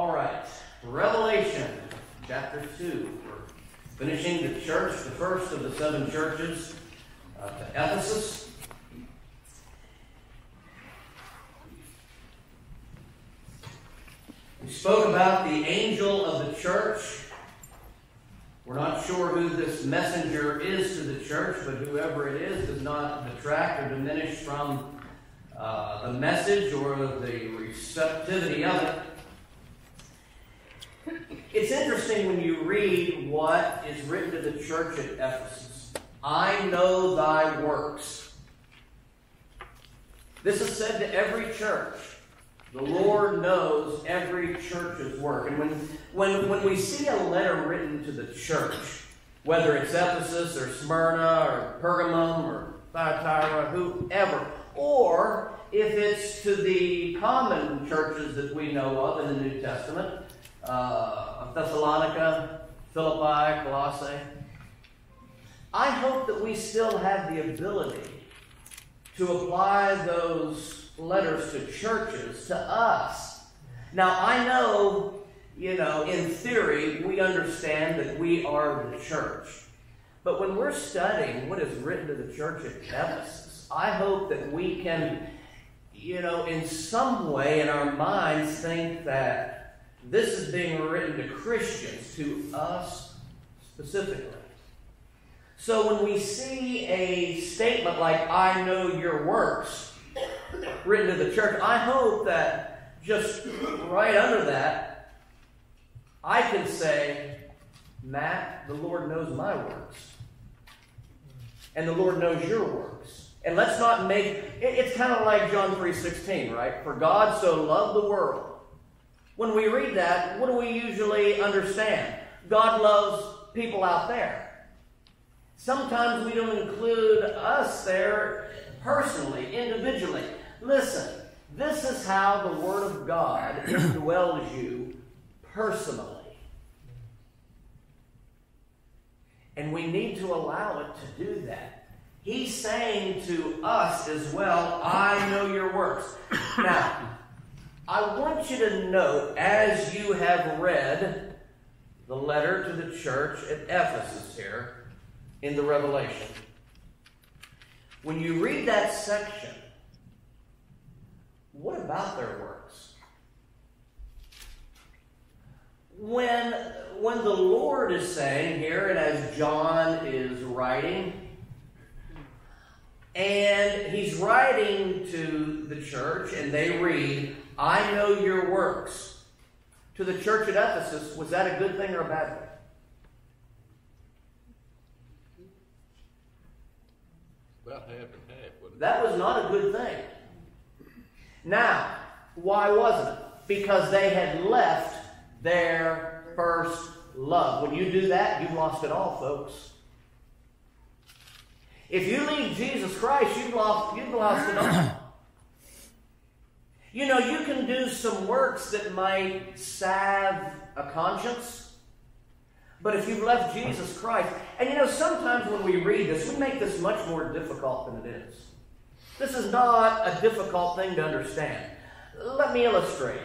All right, Revelation chapter 2. We're finishing the church, the first of the seven churches uh, to Ephesus. We spoke about the angel of the church. We're not sure who this messenger is to the church, but whoever it is does not detract or diminish from uh, the message or the receptivity of it. It's interesting when you read what is written to the church at Ephesus. I know thy works. This is said to every church. The Lord knows every church's work. And when, when, when we see a letter written to the church, whether it's Ephesus or Smyrna or Pergamum or Thyatira, whoever, or if it's to the common churches that we know of in the New Testament, uh, Thessalonica, Philippi, Colossae, I hope that we still have the ability to apply those letters to churches to us. Now, I know, you know, in theory, we understand that we are the church. But when we're studying what is written to the church at Ephesus, I hope that we can, you know, in some way in our minds think that this is being written to Christians, to us specifically. So when we see a statement like, I know your works, written to the church, I hope that just right under that, I can say, Matt, the Lord knows my works. And the Lord knows your works. And let's not make it's kind of like John 3:16, right? For God so loved the world. When we read that, what do we usually understand? God loves people out there. Sometimes we don't include us there personally, individually. Listen, this is how the Word of God indwells you personally. And we need to allow it to do that. He's saying to us as well, I know your works. Now, I want you to note as you have read the letter to the church at Ephesus here in the Revelation. When you read that section, what about their works? When when the Lord is saying here, and as John is writing, and he's writing to the church, and they read, I know your works. To the church at Ephesus, was that a good thing or a bad thing? About half and half, wasn't it? That was not a good thing. Now, why wasn't it? Because they had left their first love. When you do that, you've lost it all, folks. If you leave Jesus Christ, you've lost, you've lost it all. You know, you can do some works that might salve a conscience, but if you've left Jesus Christ, and you know, sometimes when we read this, we make this much more difficult than it is. This is not a difficult thing to understand. Let me illustrate.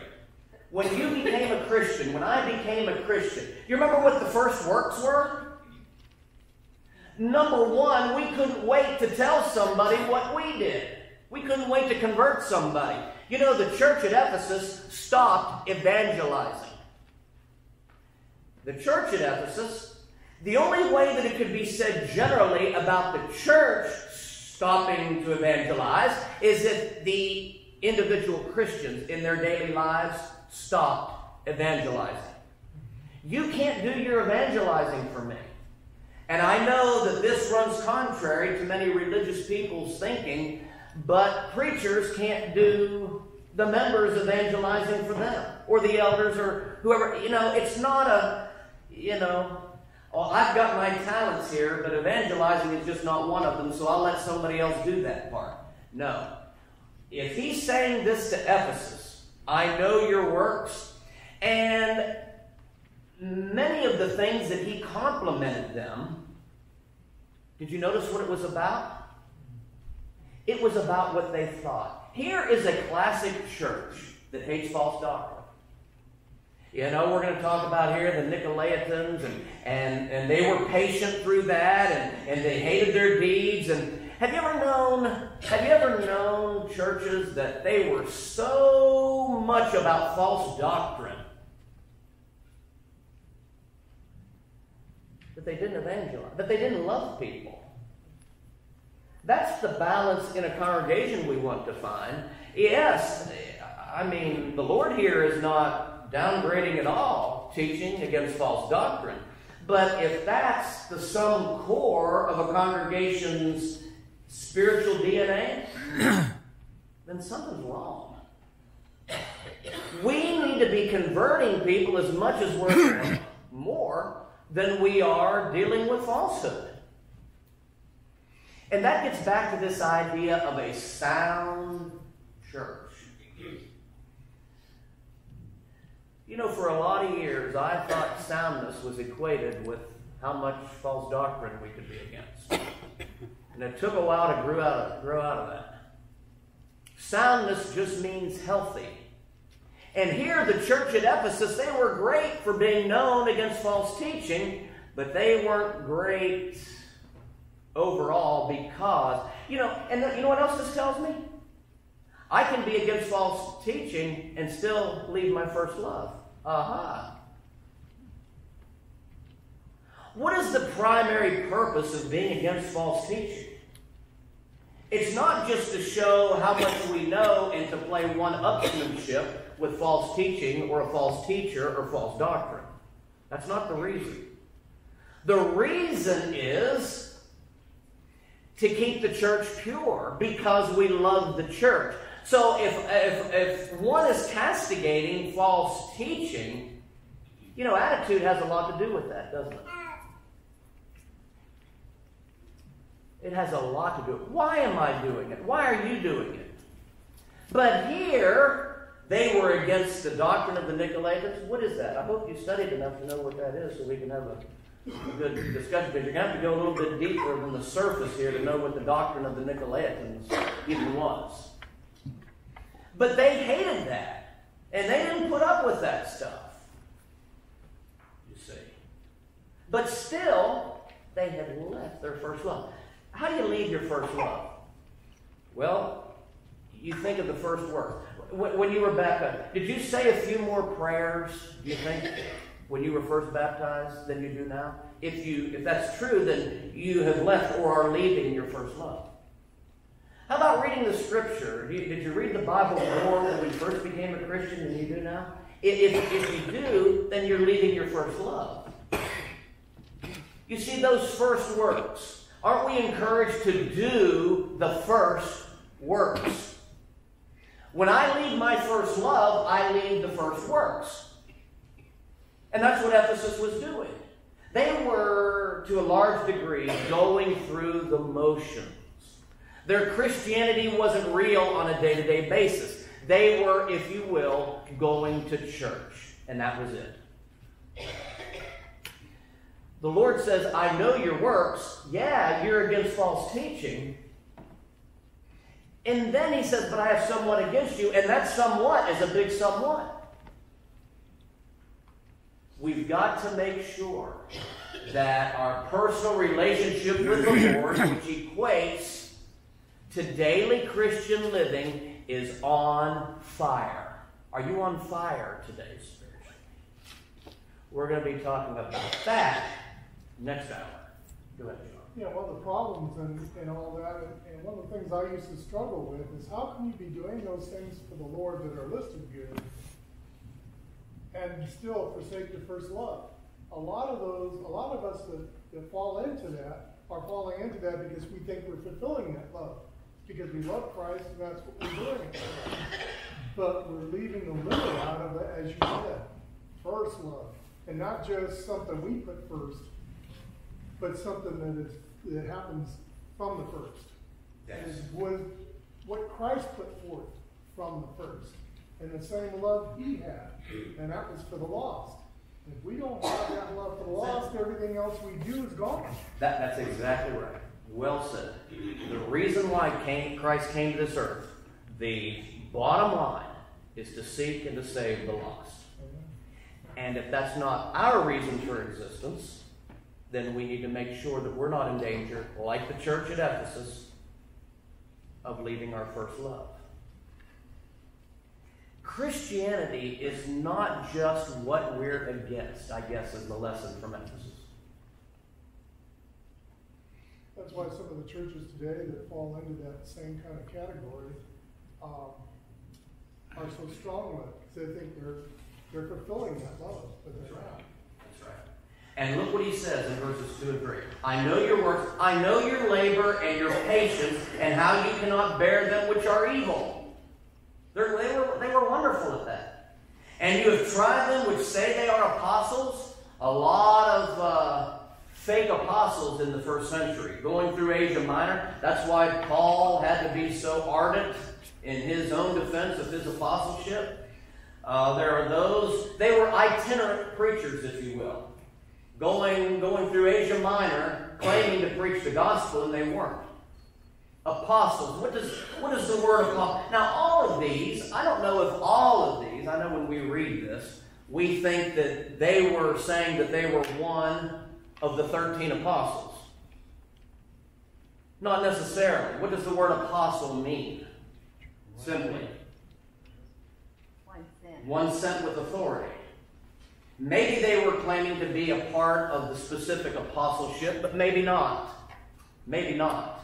When you became a Christian, when I became a Christian, you remember what the first works were? Number one, we couldn't wait to tell somebody what we did. We couldn't wait to convert somebody. You know, the church at Ephesus stopped evangelizing. The church at Ephesus, the only way that it could be said generally about the church stopping to evangelize is if the individual Christians in their daily lives stopped evangelizing. You can't do your evangelizing for me. And I know that this runs contrary to many religious people's thinking, but preachers can't do the members evangelizing for them, or the elders, or whoever. You know, it's not a, you know, well, I've got my talents here, but evangelizing is just not one of them, so I'll let somebody else do that part. No. If he's saying this to Ephesus, I know your works. And many of the things that he complimented them, did you notice what it was about? It was about what they thought. Here is a classic church that hates false doctrine. You know, we're going to talk about here the Nicolaitans, and, and, and they were patient through that, and, and they hated their deeds. And have you ever known, have you ever known churches that they were so much about false doctrine that they didn't evangelize, that they didn't love people? That's the balance in a congregation we want to find. Yes, I mean, the Lord here is not downgrading at all teaching against false doctrine. But if that's the sum core of a congregation's spiritual DNA, then something's wrong. We need to be converting people as much as we're more than we are dealing with falsehood. And that gets back to this idea of a sound church. You know, for a lot of years, I thought soundness was equated with how much false doctrine we could be against. And it took a while to grow out of, grow out of that. Soundness just means healthy. And here, the church at Ephesus, they were great for being known against false teaching, but they weren't great overall because, you know, and you know what else this tells me? I can be against false teaching and still leave my first love. Aha. What is the primary purpose of being against false teaching? It's not just to show how much we know and to play one upsmanship with false teaching or a false teacher or false doctrine. That's not the reason. The reason is to keep the church pure because we love the church. So if, if, if one is castigating false teaching, you know, attitude has a lot to do with that, doesn't it? It has a lot to do. Why am I doing it? Why are you doing it? But here, they were against the doctrine of the Nicolaitans. What is that? I hope you studied enough to know what that is so we can have a good discussion. Because you're going to have to go a little bit deeper than the surface here to know what the doctrine of the Nicolaitans even was. But they hated that. And they didn't put up with that stuff. You see. But still, they had left their first love. How do you leave your first love? Well, you think of the first word. When you were baptized, did you say a few more prayers, do you think, when you were first baptized than you do now? If you if that's true, then you have left or are leaving your first love. How about reading the scripture? Did you read the Bible more when you first became a Christian than you do now? If, if you do, then you're leaving your first love. You see, those first works, aren't we encouraged to do the first works? When I leave my first love, I leave the first works. And that's what Ephesus was doing. They were, to a large degree, going through the motions. Their Christianity wasn't real on a day to day basis. They were, if you will, going to church. And that was it. The Lord says, I know your works. Yeah, you're against false teaching. And then he says, But I have somewhat against you. And that somewhat is a big somewhat. We've got to make sure that our personal relationship with the Lord, which equates to daily Christian living is on fire. Are you on fire today, spiritually? We're going to be talking about that next hour. Go ahead, John. Yeah, of the problems and, and all that, and, and one of the things I used to struggle with is how can you be doing those things for the Lord that are listed good and still forsake your first love? A lot of those, a lot of us that, that fall into that are falling into that because we think we're fulfilling that love because we love Christ and that's what we're doing. But we're leaving the limit out of it, as you said, first love. And not just something we put first, but something that is that happens from the first. Yes. Is what, what Christ put forth from the first. And the same love he had. And that was for the lost. If we don't have that love for the lost, everything else we do is gone. That, that's exactly right. Well said. The reason why came, Christ came to this earth, the bottom line, is to seek and to save the lost. And if that's not our reason for existence, then we need to make sure that we're not in danger, like the church at Ephesus, of leaving our first love. Christianity is not just what we're against, I guess, is the lesson from Ephesus. That's why some of the churches today that fall into that same kind of category um, are so strong with it. They think they're they're fulfilling that love, but they're not. That's right. And look what he says in verses 2 and 3. I know your works, I know your labor and your patience, and how you cannot bear them which are evil. They're, they, were, they were wonderful at that. And you have tried them which say they are apostles. A lot of uh, fake apostles in the first century, going through Asia Minor. That's why Paul had to be so ardent in his own defense of his apostleship. Uh, there are those, they were itinerant preachers, if you will, going, going through Asia Minor, claiming to preach the gospel, and they weren't. Apostles. What does, what does the word apostle? Now, all of these, I don't know if all of these, I know when we read this, we think that they were saying that they were one of the 13 apostles. Not necessarily. What does the word apostle mean? Simply. One sent with authority. Maybe they were claiming to be a part of the specific apostleship, but maybe not. Maybe not.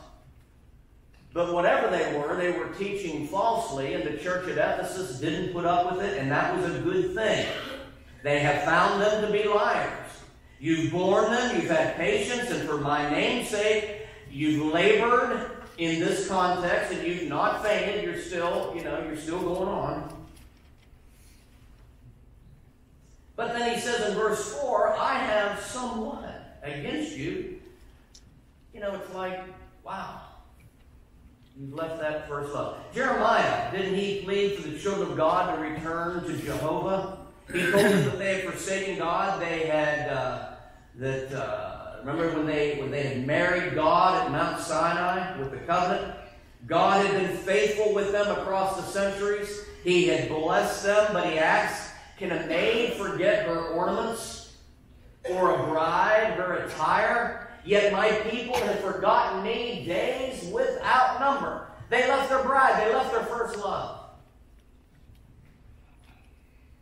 But whatever they were, they were teaching falsely, and the church at Ephesus didn't put up with it, and that was a good thing. They have found them to be liars. You've borne them, you've had patience, and for my name's sake, you've labored in this context, and you've not fainted. You're still, you know, you're still going on. But then he says in verse 4, I have somewhat against you. You know, it's like, wow, you've left that first love. Jeremiah, didn't he plead for the children of God to return to Jehovah? He told them that they had forsaken God. They had, uh, that, uh, remember when they, when they had married God at Mount Sinai with the covenant? God had been faithful with them across the centuries. He had blessed them, but he asked, can a maid forget her ornaments? Or a bride her attire? Yet my people have forgotten me days without number. They left their bride, they left their first love.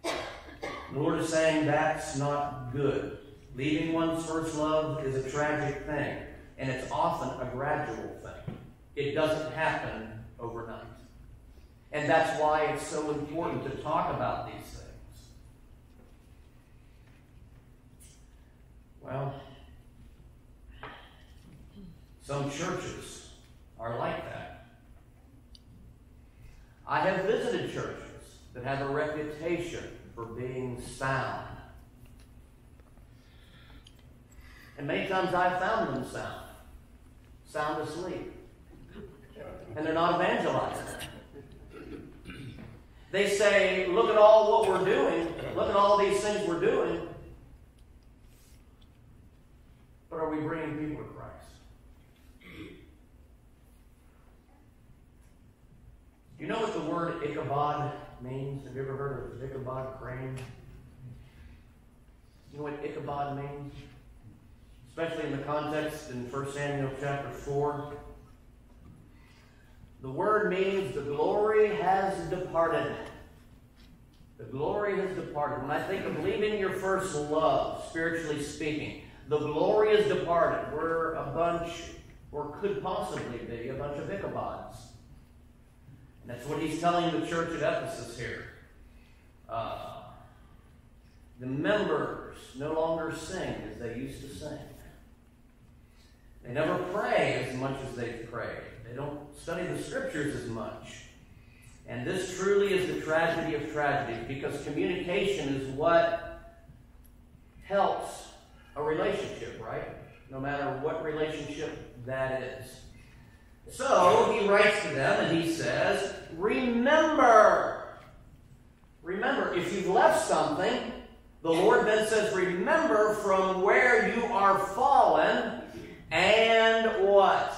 The Lord is saying that's not good. Leaving one's first love is a tragic thing, and it's often a gradual thing. It doesn't happen overnight. And that's why it's so important to talk about these things. Well, some churches are like that. I have visited churches that have a reputation for being sound. And many times I've found them sound, sound asleep. And they're not evangelizing. They say, look at all what we're doing, look at all these things we're doing, but are we bringing people to Christ? You know what the word Ichabod means? Have you ever heard of Ichabod crane? You know what Ichabod means? Especially in the context in 1 Samuel chapter 4. The word means the glory has departed. The glory has departed. When I think of leaving your first love, spiritually speaking, the glory is departed. We're a bunch, or could possibly be, a bunch of Ichabods. That's what he's telling the church at Ephesus here. Uh, the members no longer sing as they used to sing. They never pray as much as they prayed. They don't study the scriptures as much. And this truly is the tragedy of tragedies because communication is what helps a relationship, right? No matter what relationship that is. So he writes to them and he says, Remember. Remember, if you've left something, the Lord then says, Remember from where you are fallen and what?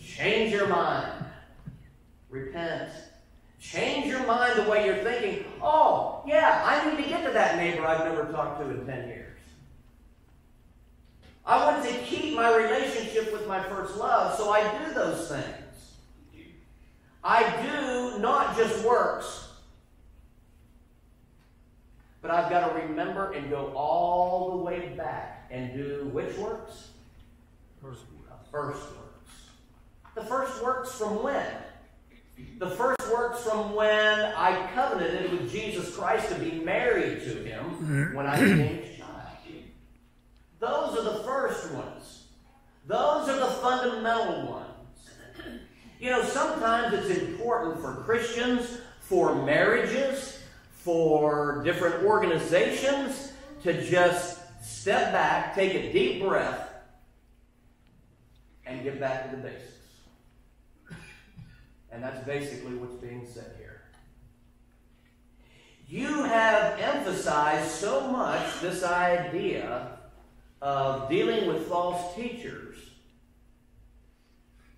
Change your mind. Repent. Change your mind the way you're thinking. Oh, yeah, I need to get to that neighbor I've never talked to in 10 years. I want to keep my relationship with my first love, so I do those things. I do not just works, but I've got to remember and go all the way back and do which works? First First works. The first works from when? The first works from when I covenanted with Jesus Christ to be married to him when I mm-hmm. became his child. Those are the first ones. Those are the fundamental ones. You know, sometimes it's important for Christians, for marriages, for different organizations to just step back, take a deep breath, and get back to the basics. And that's basically what's being said here. You have emphasized so much this idea of dealing with false teachers.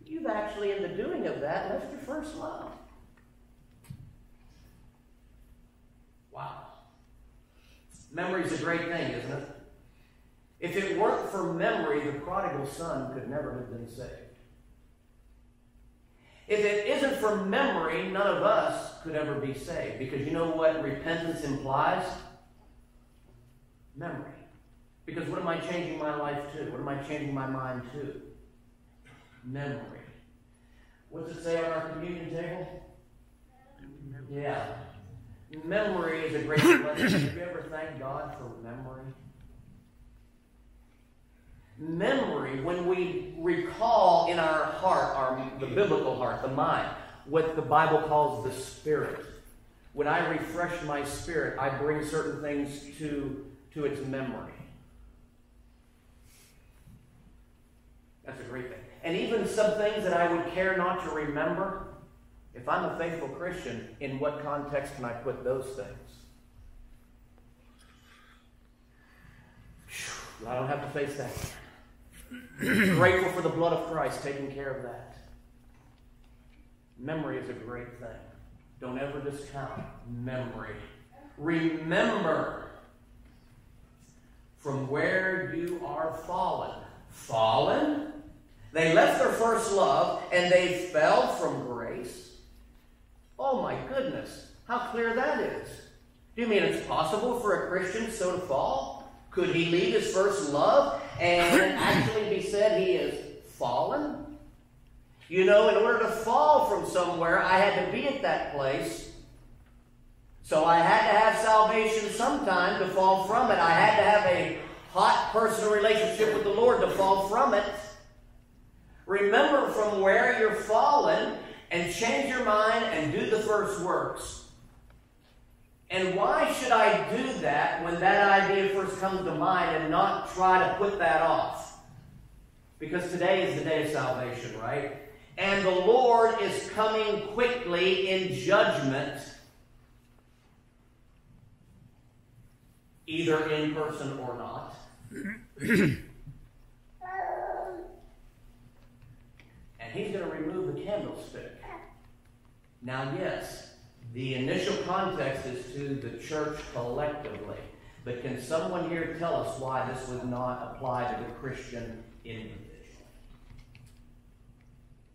You've actually, in the doing of that, left your first love. Wow. Memory's a great thing, isn't it? If it weren't for memory, the prodigal son could never have been saved. If it isn't for memory, none of us could ever be saved. Because you know what repentance implies? Memory. Because what am I changing my life to? What am I changing my mind to? Memory. What's it say on our communion table? Yeah. Memory is a great blessing. Have you ever thanked God for memory? Memory, when we recall in our heart, our the biblical heart, the mind, what the Bible calls the spirit. When I refresh my spirit, I bring certain things to, to its memory. That's a great thing. And even some things that I would care not to remember, if I'm a faithful Christian, in what context can I put those things? I don't have to face that. Grateful for the blood of Christ taking care of that. Memory is a great thing. Don't ever discount memory. Remember from where you are fallen. Fallen? They left their first love and they fell from grace. Oh my goodness, how clear that is. Do you mean it's possible for a Christian so to fall? Could he leave his first love and actually be said he is fallen? You know, in order to fall from somewhere, I had to be at that place. So I had to have salvation sometime to fall from it. I had to have a hot personal relationship with the Lord to fall from it. Remember from where you're fallen and change your mind and do the first works. And why should I do that when that idea first comes to mind and not try to put that off? Because today is the day of salvation, right? And the Lord is coming quickly in judgment, either in person or not. and He's going to remove the candlestick. Now, yes, the initial context is to the church collectively. But can someone here tell us why this would not apply to the Christian individual?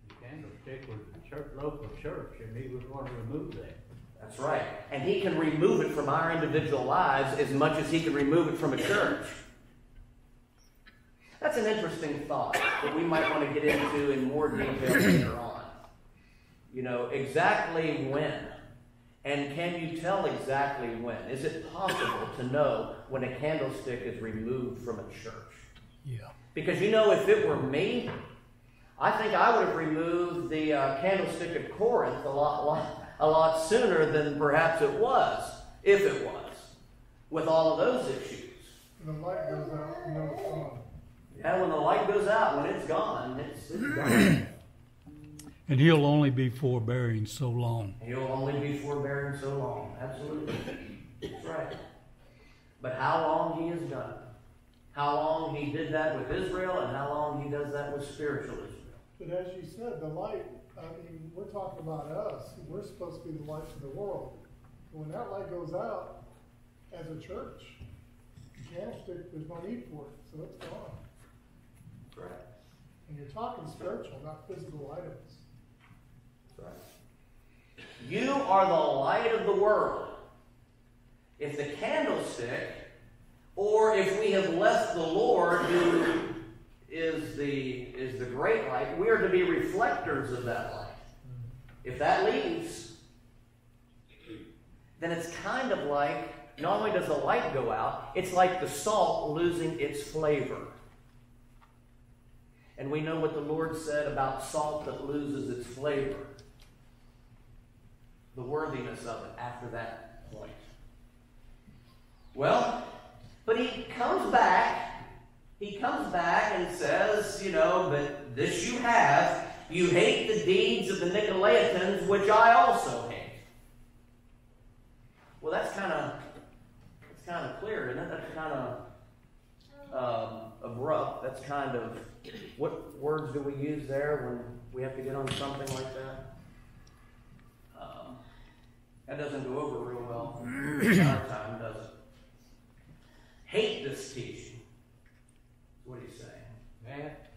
The candlestick was the church, local church, and he was going to remove that. That's right. And he can remove it from our individual lives as much as he can remove it from a church. That's an interesting thought that we might want to get into in more detail later on. You know, exactly when and can you tell exactly when? Is it possible to know when a candlestick is removed from a church? Yeah. Because you know, if it were me, I think I would have removed the uh, candlestick at Corinth a lot, lot, a lot sooner than perhaps it was, if it was, with all of those issues. The light goes out, you know it's gone. Yeah, when the light goes out, when it's gone, it's, it's gone. And he'll only be forbearing so long. He'll only be forbearing so long. Absolutely. That's right. But how long he has done it, how long he did that with Israel, and how long he does that with spiritual Israel. But as you said, the light, I mean, we're talking about us, we're supposed to be the light of the world. When that light goes out, as a church, candlestick, there's no need for it, so it's gone. Right. And you're talking spiritual, not physical items. You are the light of the world. If the candlestick, or if we have left the Lord, who is the is the great light, we are to be reflectors of that light. If that leaves, then it's kind of like not only does the light go out, it's like the salt losing its flavor. And we know what the Lord said about salt that loses its flavor. The worthiness of it after that point. Well, but he comes back. He comes back and says, you know, but this you have. You hate the deeds of the Nicolaitans, which I also hate. Well, that's kind of that's kind of clear, isn't it? That's kind of um, abrupt. That's kind of what words do we use there when we have to get on something like that? That doesn't go over real well our time, does it? Hate this teaching. What are you saying? Matt,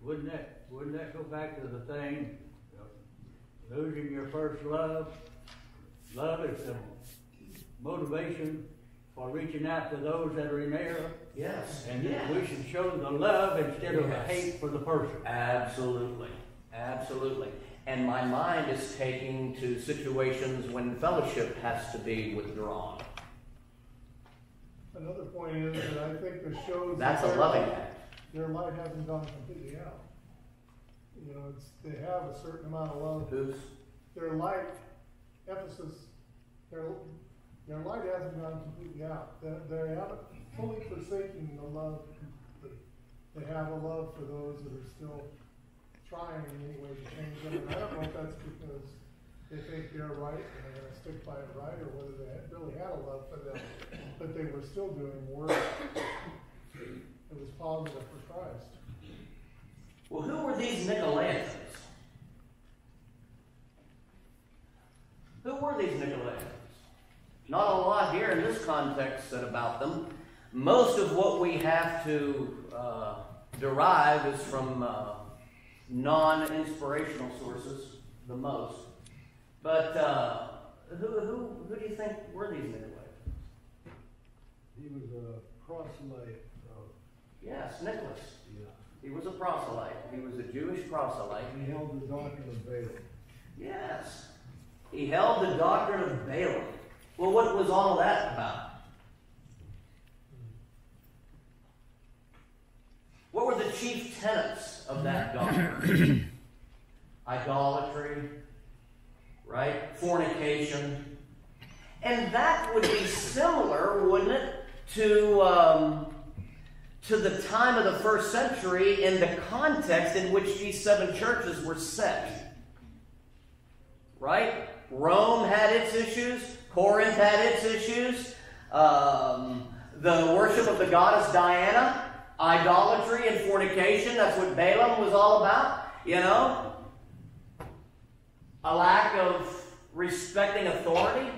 wouldn't that, wouldn't that go back to the thing, losing your first love? Love is the motivation for reaching out to those that are in error. Yes. And yes. we should show the love instead of the hate for the person. Absolutely. Absolutely. And my mind is taking to situations when fellowship has to be withdrawn. Another point is that I think this shows. That's that a their loving light- act. Their light hasn't gone completely out. You know, it's, they have a certain amount of love. Who's Their light, Ephesus, their, their light hasn't gone completely out. They, they haven't fully forsaken the love completely. They have a love for those that are still trying in any way to change them. And I don't know if that's because they think they're right and they're gonna stick by it right, or whether they really had a love for them, but they were still doing work that was positive for Christ. Well, who were these Nicolaitans? Who were these Nicolaitans? Not a lot here in this context said about them. Most of what we have to uh, derive is from uh, non inspirational sources, the most. But uh, who, who, who do you think were these Nicolaitans? He was a proselyte, uh, Yes, Nicholas. yeah. He was a proselyte. He was a Jewish proselyte. He held the doctrine of Balaam. Yes. He held the doctrine of Balaam. Well, what was all that about? What were the chief tenets of that doctrine? Idolatry, right? Fornication. And that would be similar, wouldn't it, to, um, to the time of the first century in the context in which these seven churches were set right? Rome had its issues, Corinth had its issues, um, the worship of the goddess Diana, idolatry and fornication, that's what Balaam was all about, you know? A lack of respecting authority.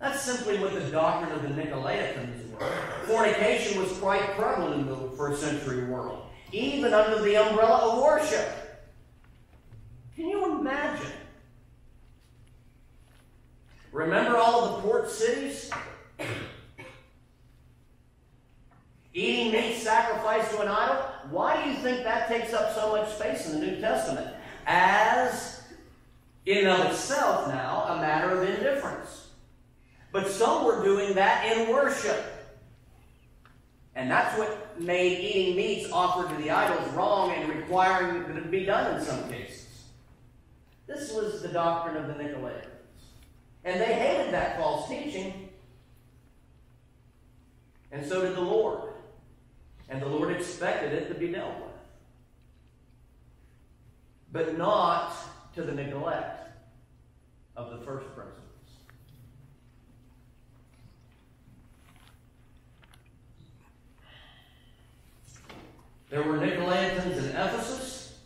That's simply what the doctrine of the Nicolaitans were. Fornication was quite prevalent in the first century world, even under the umbrella of worship. Can you imagine? Remember all of the port cities? Eating meat sacrificed to an idol? Why do you think that takes up so much space in the New Testament? As, in of itself now, a matter of indifference. But some were doing that in worship. And that's what made eating meats offered to the idols wrong and requiring it be done in some cases. This was the doctrine of the Nicolaitans. And they hated that false teaching. And so did the Lord. And the Lord expected it to be dealt with. But not to the neglect of the first principles. There were Nicolaitans in Ephesus,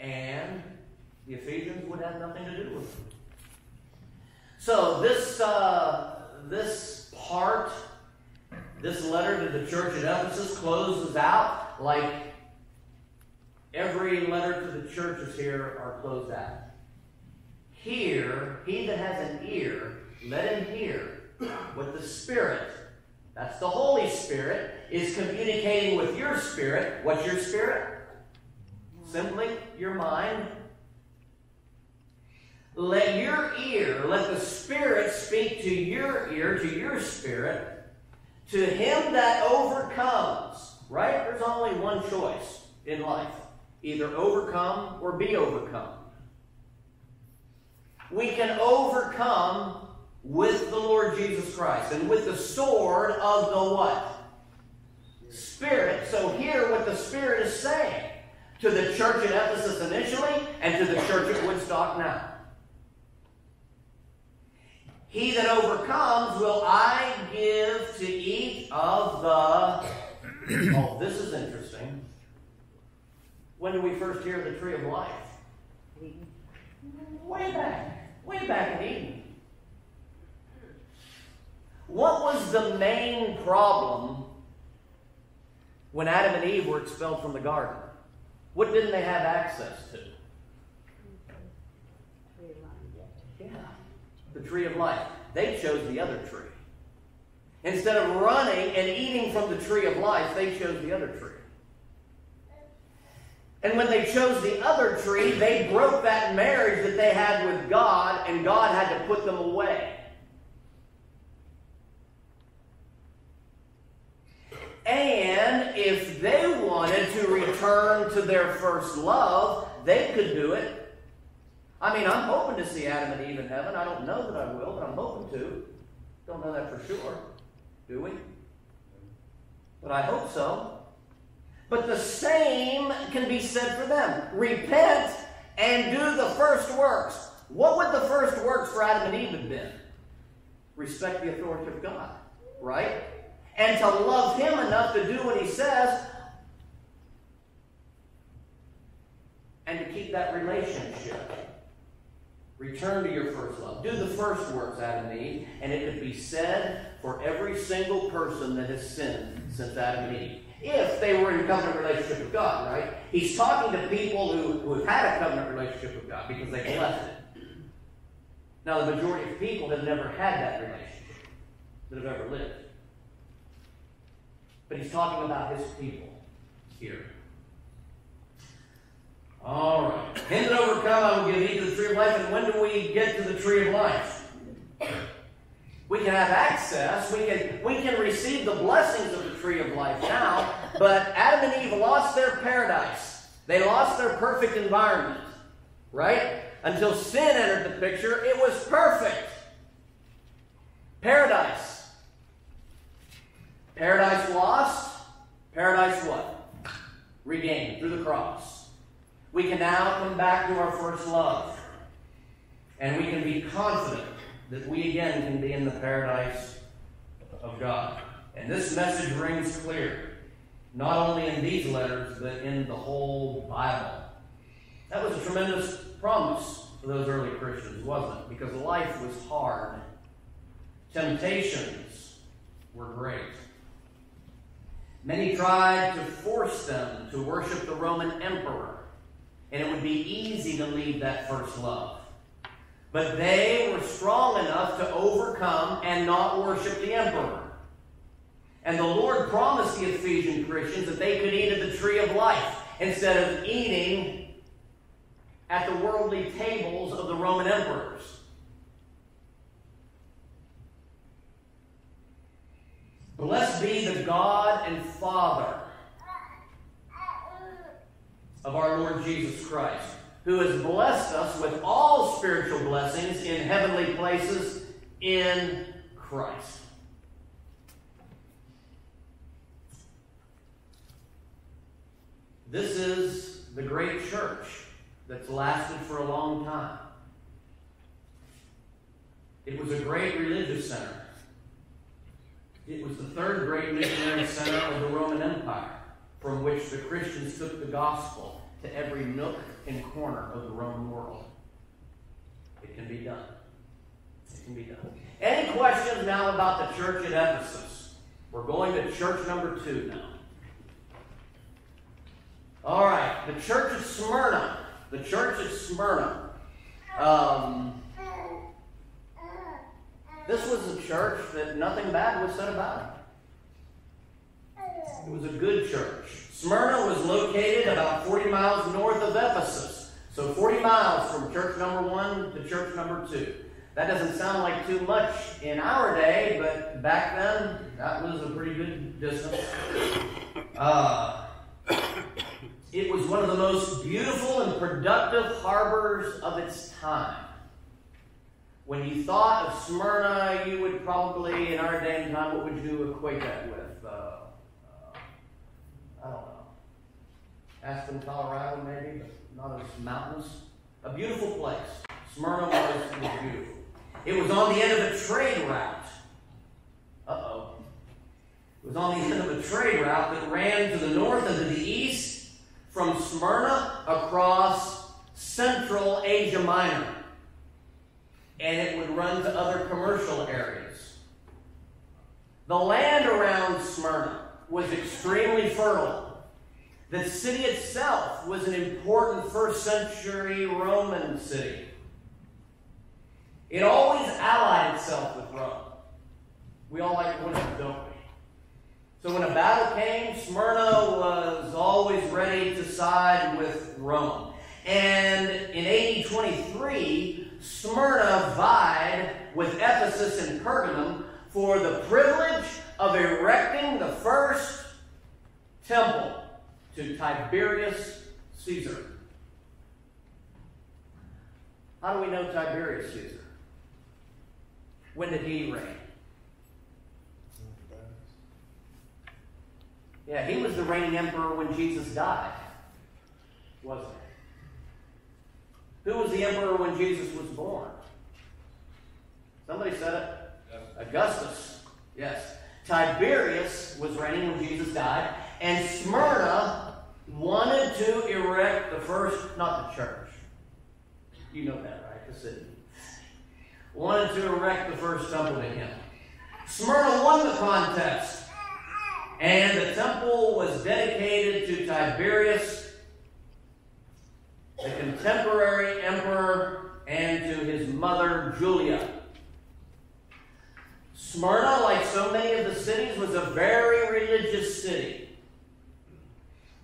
and the Ephesians would have nothing to do with them. So this uh, this part this letter to the church at Ephesus closes out like every letter to the churches here are closed out. Hear, he that has an ear, let him hear what the Spirit, that's the Holy Spirit, is communicating with your spirit. What's your spirit? Simply your mind. Let your ear, let the Spirit speak to your ear, to your spirit, to him that overcomes. Right? There's only one choice in life either overcome or be overcome. We can overcome with the Lord Jesus Christ and with the sword of the what? Spirit. So hear what the Spirit is saying to the church at Ephesus initially and to the church at Woodstock now. He that overcomes will I give to eat of the. oh, this is interesting. When did we first hear the tree of life? Way back. Way back in Eden. What was the main problem when Adam and Eve were expelled from the garden? What didn't they have access to? Yeah, the tree of life. They chose the other tree. Instead of running and eating from the tree of life, they chose the other tree. And when they chose the other tree, they broke that marriage that they had with God, and God had to put them away. And if they wanted to return to their first love, they could do it. I mean, I'm hoping to see Adam and Eve in heaven. I don't know that I will, but I'm hoping to. Don't know that for sure. Do we? But I hope so. But the same can be said for them. Repent and do the first works. What would the first works for Adam and Eve have been? Respect the authority of God, right? And to love Him enough to do what He says and to keep that relationship. Return to your first love. Do the first works, Adam and Eve, and it could be said for every single person that has sinned since Adam and Eve if they were in covenant relationship with God, right? He's talking to people who, who have had a covenant relationship with God because they left it. Now, the majority of people have never had that relationship that have ever lived. But he's talking about his people here. All right. Him that overcome, I will give eat to the tree of life. And when do we get to the tree of life? We can have access. We can, we can receive the blessings of the tree of life now. But Adam and Eve lost their paradise. They lost their perfect environment. Right? Until sin entered the picture, it was perfect. Paradise. Paradise lost. Paradise what? Regained through the cross. We can now come back to our first love. And we can be confident that we again can be in the paradise of God. And this message rings clear, not only in these letters, but in the whole Bible. That was a tremendous promise for those early Christians, wasn't it? Because life was hard, temptations were great. Many tried to force them to worship the Roman emperor, and it would be easy to leave that first love. But they were strong enough to overcome and not worship the emperor. And the Lord promised the Ephesian Christians that they could eat of the tree of life instead of eating at the worldly tables of the Roman emperors. Blessed be the God and Father of our Lord Jesus Christ who has blessed us with all spiritual blessings in heavenly places in Christ. This is the great church that's lasted for a long time. It was a great religious center. It was the third great missionary center of the Roman Empire, from which the Christians took the gospel to every nook and corner of the Roman world. It can be done. It can be done. Any questions now about the church at Ephesus? We're going to church number two now. All right, the church of Smyrna. The church of Smyrna. Um, this was a church that nothing bad was said about it. It was a good church. Smyrna was located about 40 miles north of Ephesus. So 40 miles from church number one to church number two. That doesn't sound like too much in our day, but back then, that was a pretty good distance. Uh, it was one of the most beautiful and productive harbors of its time. When you thought of Smyrna, you would probably, in our day and time, what would you equate that with? Uh, uh, I don't know. Aspen, Colorado, maybe, but not as mountainous. A beautiful place. Smyrna was, was beautiful. It was on the end of a trade route. Uh oh. It was on the end of a trade route that ran to the north and to the east from Smyrna across central Asia Minor. And it would run to other commercial areas. The land around Smyrna was extremely fertile. The city itself was an important first century Roman city. It always allied itself with Rome. We all like winners, don't we? So when a battle came, Smyrna was always ready to side with Rome. And in AD 23, Smyrna vied with Ephesus and Pergamum for the privilege of erecting the first temple to Tiberius Caesar. How do we know Tiberius Caesar? When did he reign? Yeah, he was the reigning emperor when Jesus died, wasn't he? Who was the emperor when Jesus was born? Somebody said it. Augustus. Yes. Tiberius was reigning when Jesus died, and Smyrna wanted to erect the first, not the church. You know that, right? The city. Wanted to erect the first temple to him. Smyrna won the contest. And the temple was dedicated to Tiberius, the contemporary emperor, and to his mother Julia. Smyrna, like so many of the cities, was a very religious city.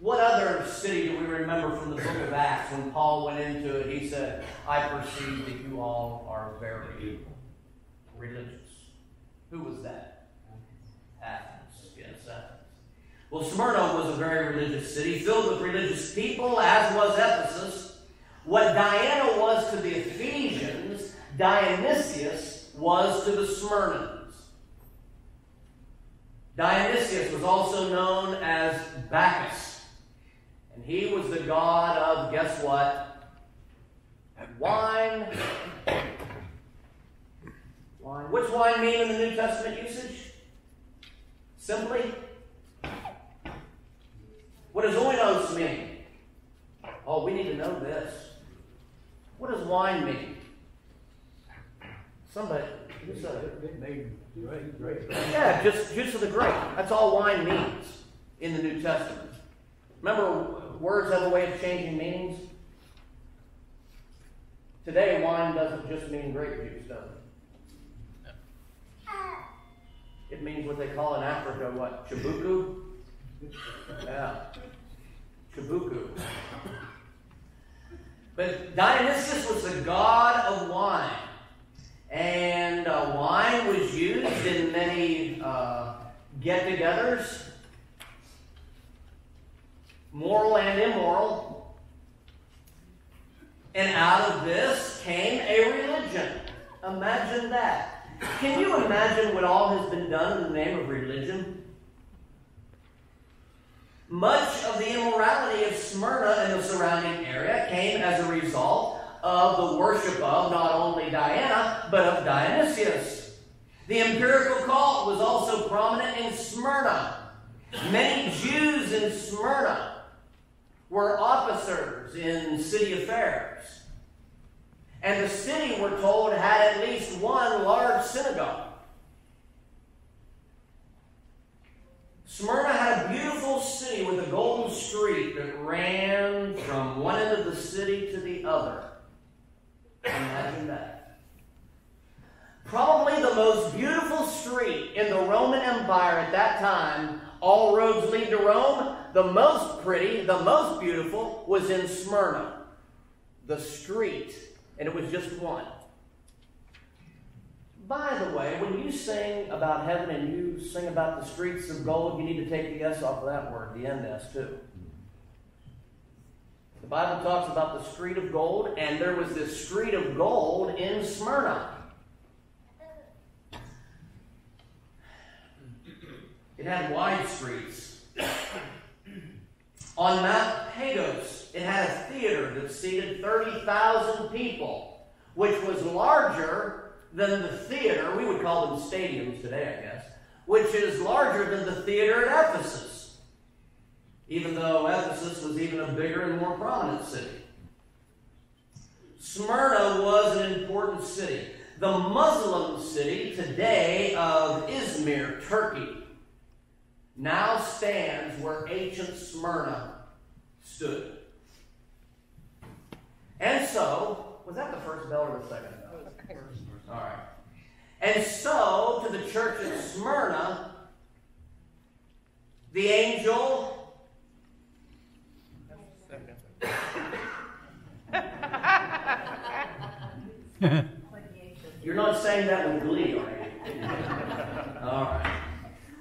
What other city do we remember from the book of Acts when Paul went into it? He said, I perceive that you all are very evil, religious. Who was that? Athens. Yes, Athens. Well, Smyrna was a very religious city, filled with religious people, as was Ephesus. What Diana was to the Ephesians, Dionysius was to the Smyrnans. Dionysius was also known as Bacchus. And he was the god of, guess what? Wine. Wine. What's wine mean in the New Testament usage? Simply what does oinos mean? Oh, we need to know this. What does wine mean? Somebody, great. Yeah, just juice of the grape. That's all wine means in the New Testament. Remember, words have a way of changing meanings? Today, wine doesn't just mean grape juice, does it? It means what they call in Africa, what? Chibuku? Yeah. Chibuku. But Dionysus was the god of wine. And uh, wine was used in many uh, get togethers, moral and immoral. And out of this came a religion. Imagine that. Can you imagine what all has been done in the name of religion? Much of the immorality of Smyrna and the surrounding area came as a result of the worship of not only Diana, but of Dionysius. The imperial cult was also prominent in Smyrna. Many Jews in Smyrna were officers in city affairs. And the city, we're told, had at least one large synagogue. Smyrna had a beautiful city with a golden street that ran from one end of the city to the other. Imagine that. Probably the most beautiful street in the Roman Empire at that time. All roads lead to Rome. The most pretty, the most beautiful, was in Smyrna. The street, and it was just one. By the way, when you sing about heaven and you sing about the streets of gold, you need to take the S off of that word, the NS too. The Bible talks about the street of gold, and there was this street of gold in Smyrna. It had wide streets. On Mount Pagos, it had a theater that seated 30,000 people, which was larger than the theater. We would call them stadiums today, I guess, which is larger than the theater at Ephesus, even though Ephesus was even a bigger and more prominent city. Smyrna was an important city. The Muslim city today of Izmir, Turkey, now stands where ancient Smyrna stood. And so, was that the first bell or the second bell? All right. And so, to the church at Smyrna, the angel. You're not saying that with glee, are you? All right.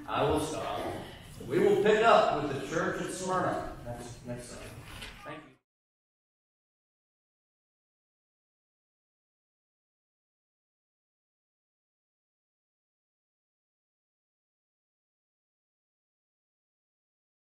I will stop. We will pick up with the church at Smyrna next, next Sunday.